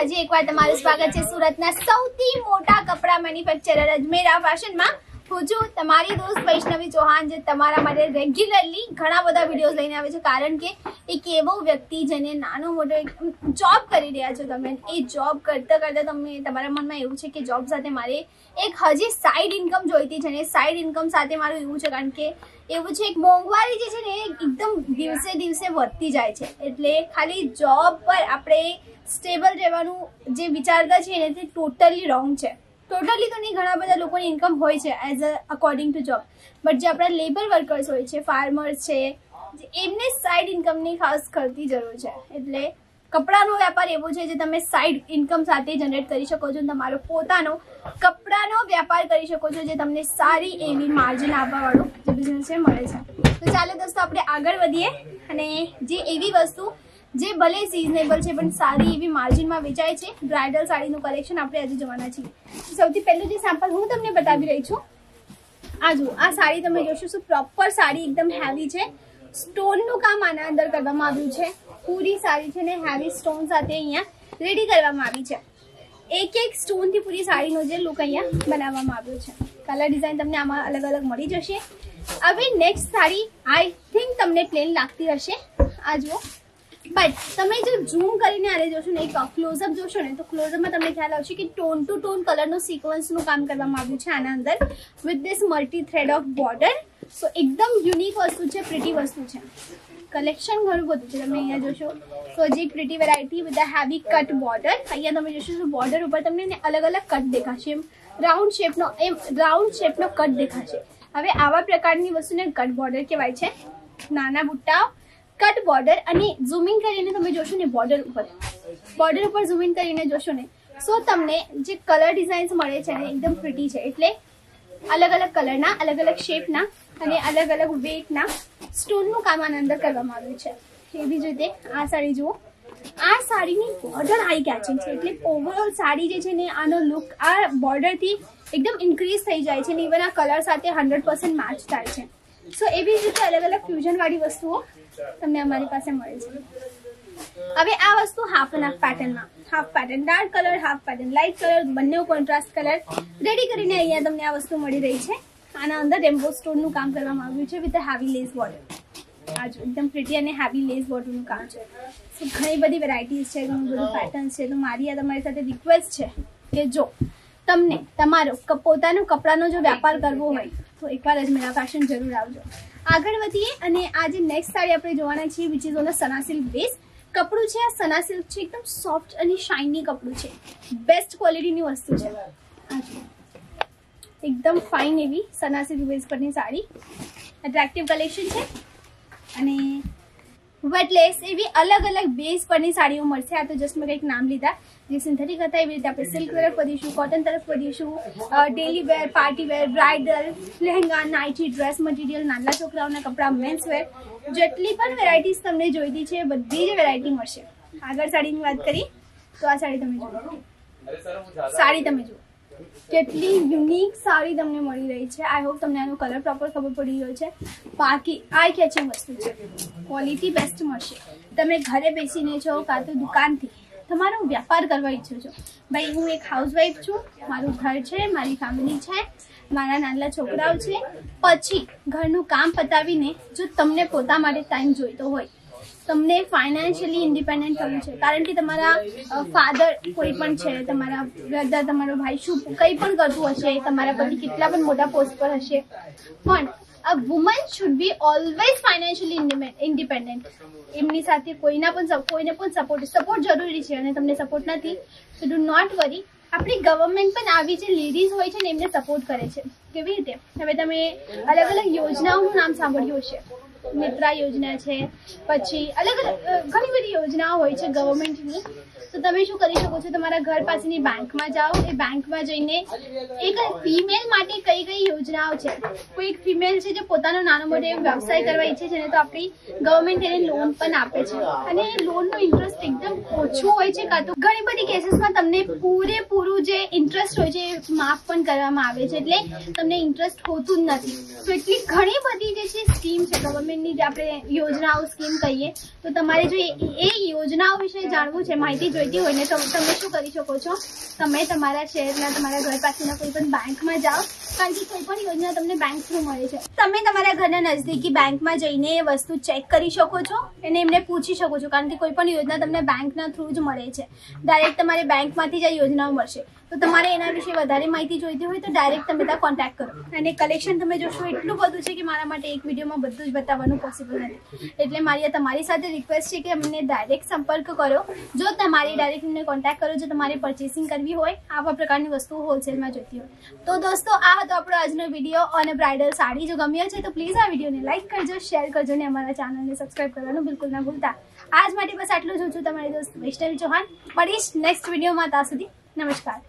દોસ્તો હજી એકવાર તમારું સ્વાગત છે સુરતના સૌથી મોટા કપડા મેન્યુફેક્ચરર અજમેરા ફેશનમાં હું છું તમારી દોસ્ત વૈષ્ણવી ચૌહાણ જે તમારા માટે રેગ્યુલરલી ઘણા બધા વિડીયોઝ લઈને આવે છે, કારણ કે એક એવો વ્યક્તિ જેને નાનો મોટો જોબ કરી રહ્યા છો તમે, એ જોબ કરતા કરતા તમે તમારા મનમાં એવું છે કે જોબ સાથે મારે એક હજી સાઈડ ઇન્કમ જોઈતી છે ને સાઈડ ઇન્કમ સાથે મારું એવું છે, કારણ કે એવું છે, એક મોંઘવારી જે છે ને એકદમ દિવસે દિવસે વધતી જાય છે. એટલે ખાલી જોબ પર આપણે સ્ટેબલ રહેવાનું જે વિચારતા છે એનાથી ટોટલી રોંગ છે. ટોટલી તો નહીં, ઘણા બધા લોકોની ઇન્કમ હોય છે as a according to job but જે આપણા લેબર વર્કર્સ હોય છે ફાર્મર્સ છે એમને સાઈડ ઇન્કમની ખાસ કરતી જરૂર છે. એટલે કપડાનો વેપાર એવો છે જે તમે સાઈડ ઇન્કમ સાથે જનરેટ કરી શકો છો તમારો પોતાનો કપડાનો વ્યાપાર કરી શકો છો, જે તમને સારી એવી માર્જિન આપવાવાળો જે બિઝનેસ છે, મળે છે. તો ચાલો દોસ્તો, આપણે આગળ વધીએ, અને જે એવી વસ્તુ જે ભલે સિઝનેબલ છે, પણ સારી એવી માર્જિનમાં વેચાય છે. બ્રાઇડલ સાડીનું કલેક્શન આપણે આજે જોવાના છીએ. સૌથી પહેલું જે સેમ્પલ હું તમને બતાવી રહી છું. આ જુઓ, આ સાડી તમે જોશો શું પ્રોપર સાડી એકદમ હેવી છે. સ્ટોનનું કામ આના અંદર કરવામાં આવ્યું છે. પૂરી સાડી છે ને હેવી સ્ટોન સાથે અહીંયા રેડી કરવામાં આવી છે. એક એક સ્ટોનથી પૂરી સાડીનો જે લુક અહીંયા બનાવવામાં આવ્યો છે. કલર ડિઝાઇન તમને આમાં અલગ અલગ મળી જશે. હવે નેક્સ્ટ સાડી આઈ થિંક તમને પ્લેન લાગતી હશે. આ જુઓ બટ તમે જો ઝૂમ કરીને આને જોશો ને, એક ક્લોઝઅપ જોશો ને, તો ક્લોઝઅપમાં તમને ખ્યાલ આવશે કે ટોન ટુ ટોન કલરનું સિક્વન્સનું કામ કરવામાં આવ્યું છે આના અંદર with this multi thread of border so એકદમ યુનિક વસ્તુ છે પ્રિટી વસ્તુ છે. કલેક્શન ઘણું બધું છે. તમે અહીંયા જોશો તો જે pretty variety with heavy cut border અહીંયા તમે જોશો તો બોર્ડર ઉપર તમને અલગ અલગ કટ દેખાશે. એમ રાઉન્ડ શેપનો એમ રાઉન્ડ શેપનો કટ દેખાશે. હવે આવા પ્રકારની વસ્તુને કટ બોર્ડર કહેવાય છે. નાના બુટ્ટા કટ બોર્ડર અને ઝૂમિંગ કરીને તમે જોશો ને બોર્ડર ઉપર. બોર્ડર ઉપર ઝૂમિંગ કરીને જોશો ને સો તમને જે કલર ડિઝાઇન્સ મળે છે ને, એકદમ પ્રિટી છે. એટલે અલગ અલગ કલરના અલગ અલગ શેપના અને અલગ અલગ વેટના સ્ટોનનું કામ આના અંદર કરવામાં આવ્યું છે. એવી જ રીતે આ સાડી જુઓ. આ સાડીની બોર્ડર આઈ કેચિંગ છે. એટલે ઓવરઓલ સાડી જે છે ને, આનો લુક આ બોર્ડરથી એકદમ ઇન્ક્રીઝ થઈ જાય છે ને ઇવન આ કલર સાથે હંડ્રેડ પર્સન્ટ મેચ થાય છે. સો એવી જ રીતે અલગ અલગ ફ્યુઝન વાળી વસ્તુઓ તમને અમારી પાસે મળે છે. હવે આ વસ્તુ હાફ એન્ડ હાફ પેટર્નમાં half pattern dark colour half pattern light colour બંને કોન્ટ્રાસ્ટ કલર રેડી કરીને અહીંયા તમને આ વસ્તુ મળી રહી છે. આના અંદર રેમ્બો સ્ટોનનું કામ કરવામાં આવ્યું છે વિથ હેવી લેસ બોર્ડર આ જો એકદમ પ્રિટી અને હેવી લેસ બોર્ડરનું કામ છે. ઘણી બધી વેરાયટીઝ છે, ઘણું બધું પેટર્ન છે. તો મારી આ તમારી સાથે રિક્વેસ્ટ છે કે જો તમને તમારો પોતાનો કપડાનો જો વેપાર કરવો હોય તો એકવાર જ મેરા ફેશન જરૂર આવજો. આગળ વધીએ અને આ જે નેક્સ્ટ સાડી આપણે જોવાના છીએ which is on a sana silk base કપડું છે આ સના સિલ્ક છે, એકદમ સોફ્ટ અને શાઇની કપડું છે. બેસ્ટ ક્વોલિટીની વસ્તુ છે. એકદમ ફાઇન એવી સના સિલ્ક બેઝ પરની સાડી. એટ્રેક્ટિવ કલેક્શન છે. અને વેટલેસ એવી અલગ અલગ બેઝ પરની સાડીઓ મળશે. આ તો જસ્ટ મેં કંઈક નામ લીધા. જે સિન્થેટિક હતા એવી રીતે આપણે સિલ્ક તરફ વધીશું કોટન તરફ વધીશું daily wear party wear bridal lehenga nightie dress material નાના છોકરાઓના કપડાં મેન્સ વેર જેટલી પણ વેરાયટીઝ તમને જોઈતી છે બધી જ વેરાયટી મળશે. આગળ સાડીની વાત કરી તો આ સાડી તમે જુઓ. સાડી તમે જુઓ. કેટલી યુનિક સાડી તમને મળી રહી છે. આઈ હોપ તમને આનો કલર પ્રોપર ખબર પડી ગયો છે. બાકી આઈ કેચિંગ વસ્તુ છે. ક્વોલિટી બેસ્ટ મળશે. તમે ઘરે બેસીને છો કાં તો દુકાનથી, તમારો વ્યાપાર કરવા ઈચ્છો છો. ભાઈ, હું એક હાઉસવાઈફ છું. મારું ઘર છે, મારી ફેમિલી છે, મારા નાના છોકરાઓ છે. પછી ઘરનું કામ પતાવીને જો તમને પોતા માટે ટાઈમ જોઈતો હોય તમને ફાઇનાન્શિયલી ઇન્ડિપેન્ડન્ટ થવું છે. કારણ કે તમારા ફાધર કોઈ પણ છે, તમારા બ્રધર તમારો ભાઈ શું કંઈ પણ કરતું હશે, તમારા પતિ કેટલા પણ મોટા પોસ્ટ પર હશે. પણ a woman should be always financially independent એમની સાથે કોઈના પણ કોઈને પણ સપોર્ટ સપોર્ટ જરૂરી છે અને તમને સપોર્ટ નથી. તો ડુ નોટ વરી આપણી ગવર્મેન્ટ પણ આવી જે લેડીઝ હોય છે ને એમને સપોર્ટ કરે છે. કેવી રીતે? હવે તમે અલગ અલગ યોજનાઓનું નામ સાંભળ્યું હશે. મિત્રા યોજના છે પછી અલગ અલગ ઘણી બધી યોજનાઓ હોય છે ગવર્મેન્ટની તો તમે શું કરી શકો છો? તમારા ઘર પાસેની બેંકમાં જાઓ. એ બેંકમાં જઈને એક ફિમેલ માટે કઈ કઈ યોજનાઓ છે? કોઈ એક ફિમેલ છે જે પોતાનો નાનો મોટો વ્યવસાય કરવા ઈચ્છે છે ને તો આપણી ગવર્મેન્ટ એને લોન પણ આપે છે. અને એ લોનનો ઇન્ટરેસ્ટ એકદમ ઓછું હોય છે, કાં તો ઘણી બધી કેસીસમાં તમને પૂરેપૂરું જે ઇન્ટરેસ્ટ હોય છે, એ માફ પણ કરવામાં આવે છે. એટલે તમને ઇન્ટરેસ્ટ હોતું જ નથી. તો એટલી ઘણી બધી જે છે સ્કીમ છે ગવર્મેન્ટની જે આપણે યોજનાઓ સ્કીમ કહીએ, તો તમારે જો એ યોજનાઓ વિશે જાણવું છે, માહિતી જોઈતી હોય ને તો તમે શું કરી શકો છો? તમે તમારા શહેરના તમારા ઘર પાસેના કોઈ પણ બેંકમાં જાઓ, કારણ કે કોઈ પણ યોજના તમને બેંક થ્રુ મળે છે. તમે તમારા ઘરના નજદીકી બેંકમાં જઈને એ વસ્તુ ચેક કરી શકો છો અને એમને પૂછી શકો છો, કારણ કે કોઈ પણ યોજના તમને બેંકના થ્રુ જ મળે છે. ડાયરેક્ટ તમારે બેંકમાંથી જ આ યોજનાઓ મળશે. તો તમારે એના વિશે વધારે માહિતી જોઈતી હોય તો ડાયરેક્ટ તમે ત્યાં કોન્ટેક્ટ કરો. અને કલેક્શન તમે જોશો એટલું બધું છે કે મારા માટે એક વિડીયોમાં બધું જ બતાવવાનું પોસિબલ નથી. એટલે મારી તમારી સાથે રિક્વેસ્ટ છે કે અમને ડાયરેક્ટ સંપર્ક કરો જો તમારે ડાયરેક્ટ મને કોન્ટેક્ટ કરો જો તમારે પરચેસિંગ કરવી હોય, આવા પ્રકારની વસ્તુઓ હોલસેલમાં જોઈતી હોય. તો દોસ્તો, આ હતો આપણો આજનો વીડિયો અને બ્રાઇડલ સાડી. જો ગમ્યો છે તો પ્લીઝ આ વિડીયોને લાઇક કરજો શેર કરજો અને અમારા ચેનલને સબસ્ક્રાઇબ કરવાનું બિલકુલ ના ભૂલતા. આજ માટે બસ આટલું જ હું છું તમારી દોસ્ત વૈષ્ણવી ચૌહાણ. મળીશ નેક્સ્ટ વિડીયોમાં ત્યાં સુધી. નમસ્કાર.